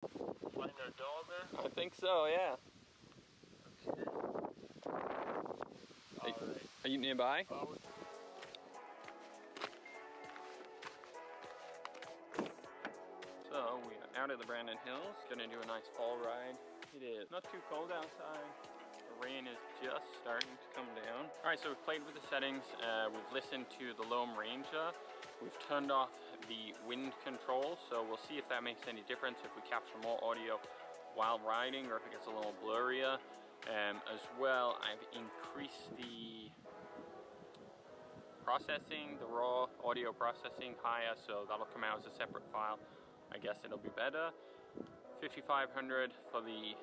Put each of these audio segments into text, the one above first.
Find our dog there? I think so, yeah. Okay. Hey. Alright. Are you nearby? So we are out of the Brandon Hills, gonna do a nice fall ride. It is not too cold outside. The rain is just starting to come down. All right, so we've played with the settings. Uh, we've listened to the Loam Ranger. We've turned off the wind control, so we'll see if that makes any difference, if we capture more audio while riding or if it gets a little blurrier. Um, as well, I've increased the processing, the raw audio processing higher, so that'll come out as a separate file. I guess it'll be better. 5500 for the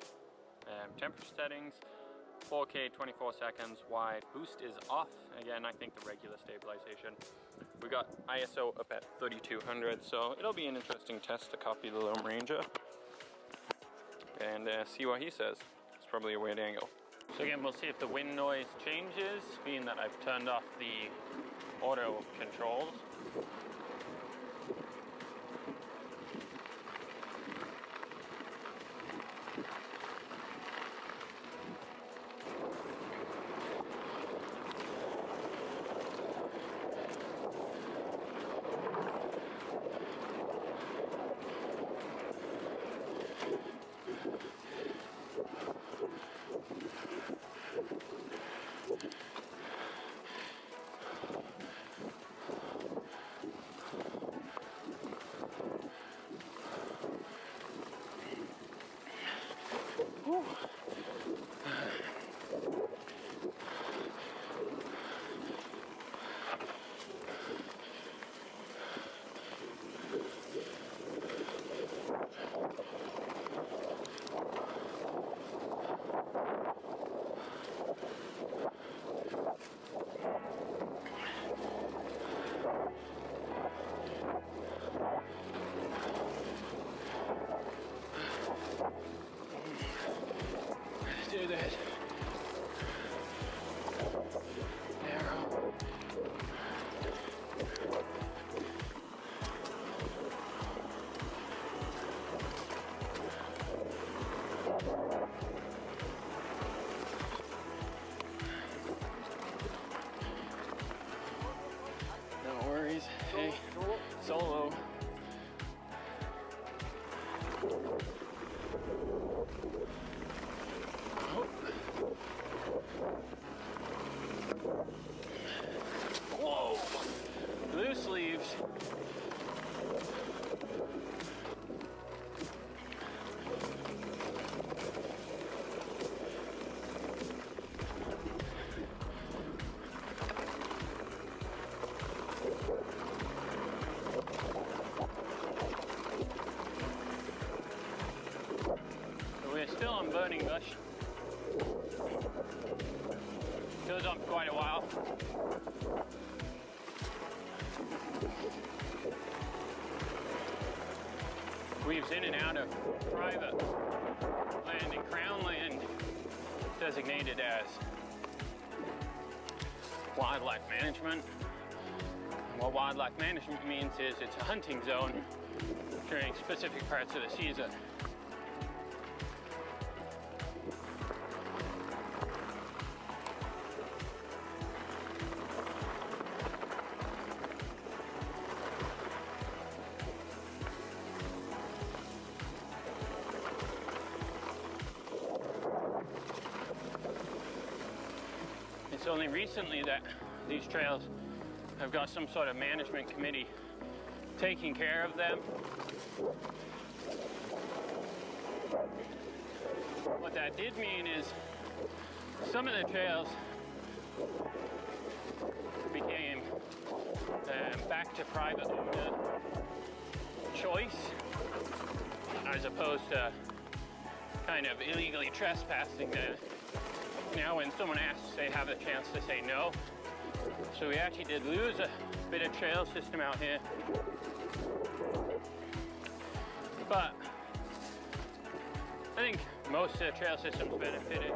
um, temperature settings. 4K 24 seconds wide. Boost is off. Again, I think the regular stabilization. We got ISO up at 3200, so it'll be an interesting test to copy the Loam Ranger and uh, see what he says. It's probably a weird angle. So again, we'll see if the wind noise changes, being that I've turned off the auto controls. Burning Bush. Goes on for quite a while. Weaves in and out of private land and crown land designated as wildlife management. What wildlife management means is it's a hunting zone during specific parts of the season. Only recently that these trails have got some sort of management committee taking care of them. What that did mean is some of the trails became um, back to private owner choice as opposed to kind of illegally trespassing them now when someone asks, they have a chance to say no. So we actually did lose a bit of trail system out here. But I think most of the trail systems benefited.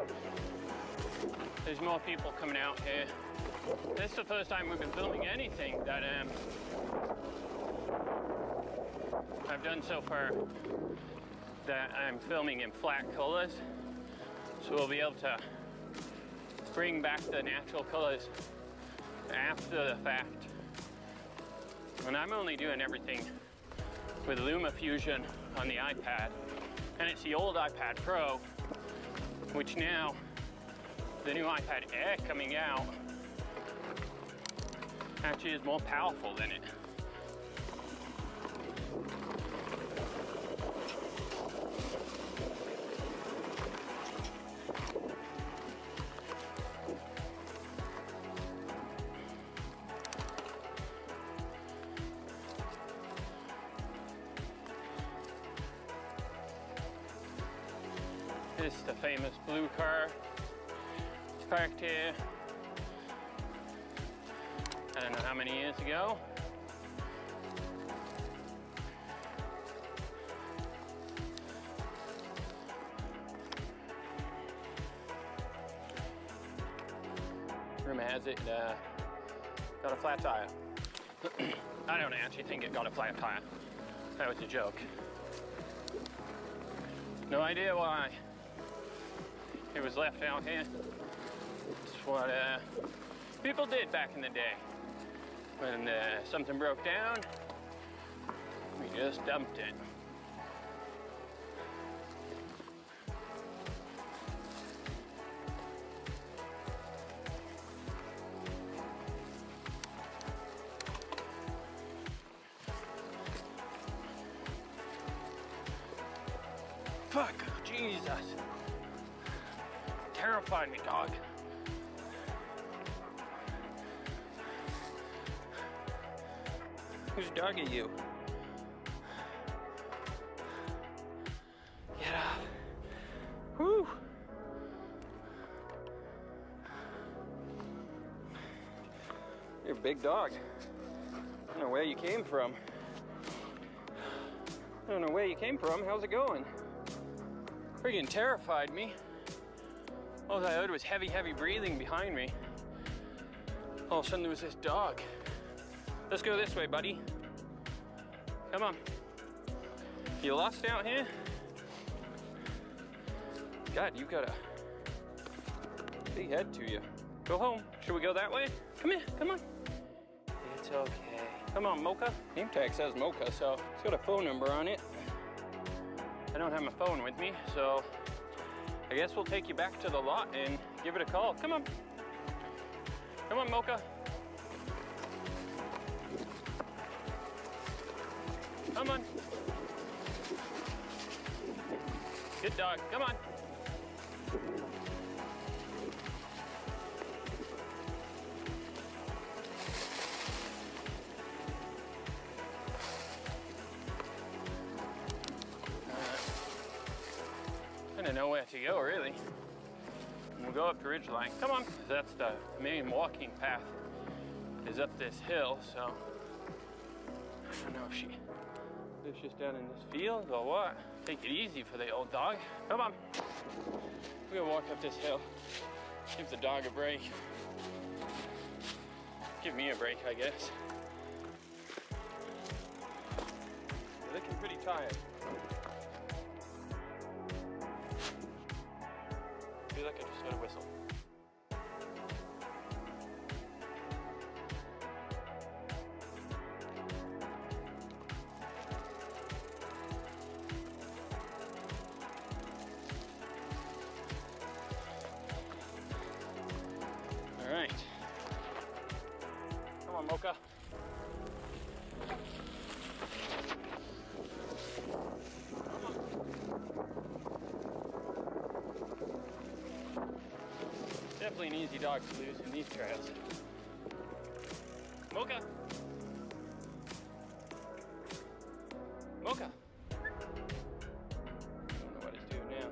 There's more people coming out here. This is the first time we've been filming anything that um, I've done so far that I'm filming in flat colors. So we'll be able to bring back the natural colors after the fact. And I'm only doing everything with LumaFusion on the iPad. And it's the old iPad Pro, which now, the new iPad Air coming out, actually is more powerful than it. This is the famous blue car. It's parked here. I don't know how many years ago. Rumor has it uh, got a flat tire. I don't actually think it got a flat tire. That was a joke. No idea why it was left out here. It's what uh, people did back in the day. When uh, something broke down, we just dumped it. Fuck, Jesus. Terrified me, dog. Whose dog are you? Get off. Whew. You're a big dog. I don't know where you came from. I don't know where you came from. How's it going? Freaking terrified me. All I heard was heavy, heavy breathing behind me. All of a sudden there was this dog. Let's go this way, buddy. Come on. You lost out here? God, you've got a big head to you. Go home. Should we go that way? Come here, come on. It's okay. Come on, Mocha. Name tag says Mocha, so it's got a phone number on it. I don't have my phone with me, so I guess we'll take you back to the lot and give it a call. Come on. Come on, Mocha. Come on. Good dog. Come on. Go, really. We'll go up to Ridgeline. Come on. That's the main walking path is up this hill, so I don't know if she lives just down in this field or what. Take it easy for the old dog. Come on. We're gonna walk up this hill. Give the dog a break. Give me a break, I guess. You're looking pretty tired. Feel like I just got a whistle. All right. Come on, Mocha. Definitely an easy dog to lose in these trails. Mocha. Mocha. I don't know what he's doing now.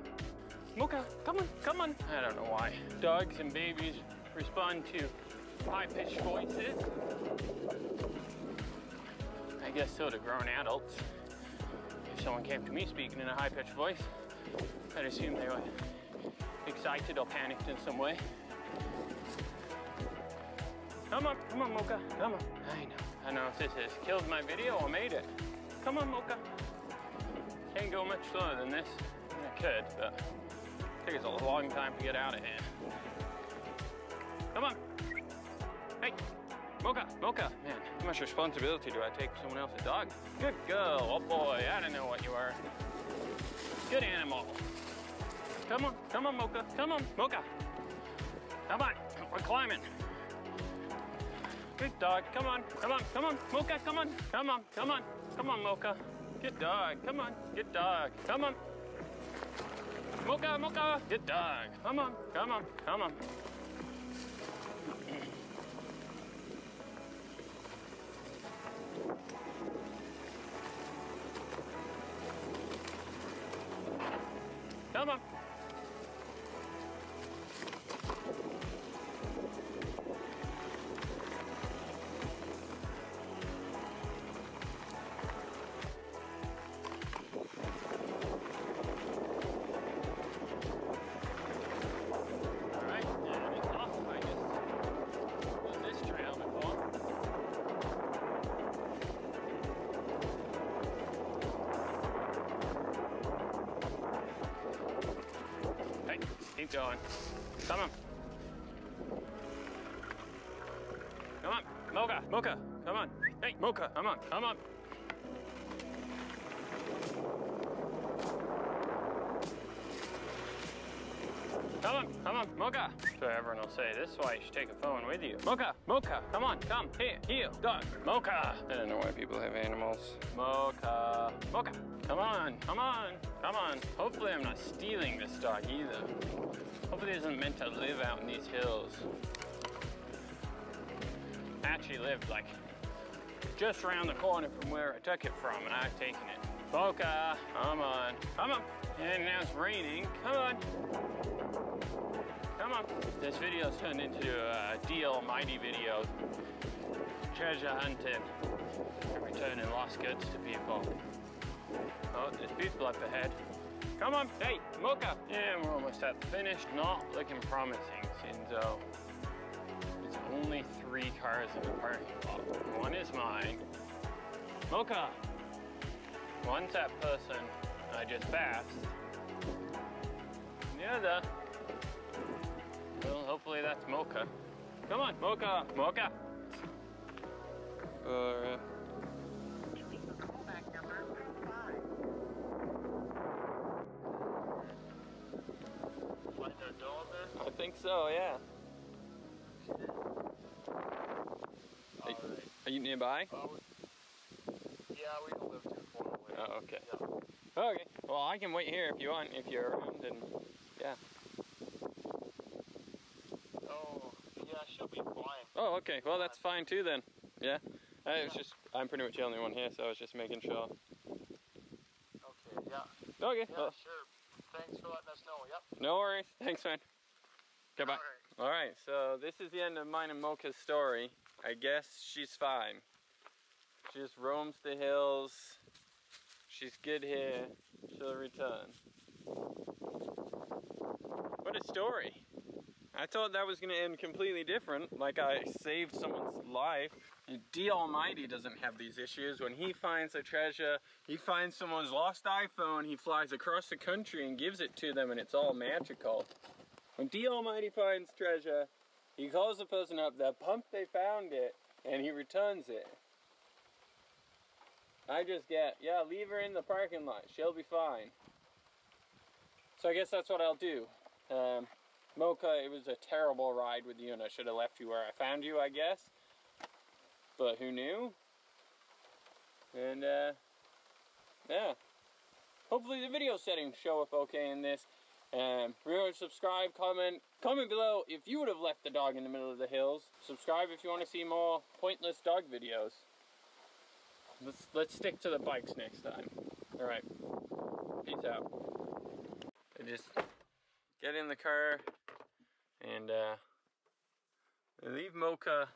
Mocha, come on, come on. I don't know why. Dogs and babies respond to high-pitched voices. I guess so to grown adults. If someone came to me speaking in a high-pitched voice, I'd assume they were excited or panicked in some way. Come on, come on, Mocha, come on. I know, I know if this has killed my video or made it. Come on, Mocha. can't go much slower than this. I, I could, but it takes a long time to get out of here. Come on. Hey, Mocha, Mocha. Man, how much responsibility do I take for someone else's dog? Good girl. Oh boy, I don't know what you are. Good animal. Come on, come on, Mocha. Come on, Mocha. Come on, we're climbing. Good dog. Come on, come on, come on, Mocha. Come on, come on, come on, come on, Mocha. Good dog. Come on, good dog. Come on. Mocha, Mocha. Good dog. Come on, come on, come on. Going. Come on. Come on, Mocha, Mocha, come on. Hey, Mocha, come on, come on. Come on, come on, Mocha. So everyone will say, this is why you should take a phone with you. Mocha, Mocha, come on, come, here, heel, dog, Mocha. I don't know why people have animals. Mocha, Mocha, come on, come on, come on. Hopefully I'm not stealing this dog either. Hopefully it isn't meant to live out in these hills. I actually lived like just around the corner from where I took it from and I've taken it. Mocha, come on, come on. And now it's raining, come on. Come on. This video's turned into a DALLMYD video. Treasure hunting. Returning lost goods to people. Oh, there's people up ahead. Come on, hey, Mocha. Yeah, we're almost at the finish. Not looking promising, Sinzo. There's only three cars in the parking lot. One is mine. Mocha. One's that person I just passed. And the other well, hopefully that's Mocha. Come on, Mocha, Mocha. Alright. Uh, Find our dogger. I think so, yeah. All right. Are you nearby? Uh, we- yeah, we don't live too far away. Oh, okay. Yeah. Okay. Well, I can wait here if you want, if you're around, and yeah. Oh, yeah, she'll be fine. Oh, okay. Well, that's fine too then. Yeah. I was just, I'm pretty much the only one here, so I was just making sure. Okay, yeah. Okay. Yeah, Well, sure. Thanks for letting us know. Yep. no worries. Thanks, man. All right. All right, so this is the end of mine and Mocha's story. I guess she's fine. She just roams the hills. She's good here. She'll return. What a story. I thought that was going to end completely different, like I saved someone's life. DALLMYD doesn't have these issues. When he finds a treasure, he finds someone's lost iPhone, he flies across the country and gives it to them, and it's all magical. When DALLMYD finds treasure, he calls the person up, the pump they found it, and he returns it. I just get, yeah, leave her in the parking lot. She'll be fine. So I guess that's what I'll do. Um, Mocha, it was a terrible ride with you, and I should have left you where I found you, I guess. But who knew? And, uh, yeah. Hopefully the video settings show up okay in this. Um, remember to subscribe, comment, comment below if you would have left the dog in the middle of the hills. Subscribe if you want to see more pointless dog videos. Let's let's stick to the bikes next time. All right, peace out. I just get in the car and uh, leave Mocha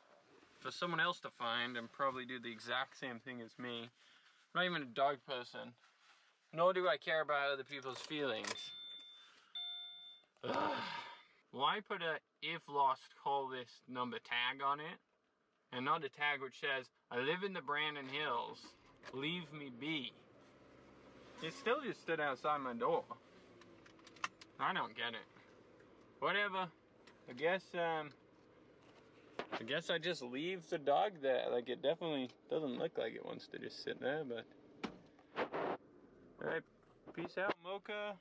for someone else to find and probably do the exact same thing as me. I'm not even a dog person. Nor do I care about other people's feelings. Ugh. Why put a if lost call this number tag on it? And not a tag which says, I live in the Brandon Hills, leave me be. It still just stood outside my door. I don't get it. Whatever. I guess, um, I guess I just leave the dog there. Like, it definitely doesn't look like it wants to just sit there, but. Alright, peace out, Mocha.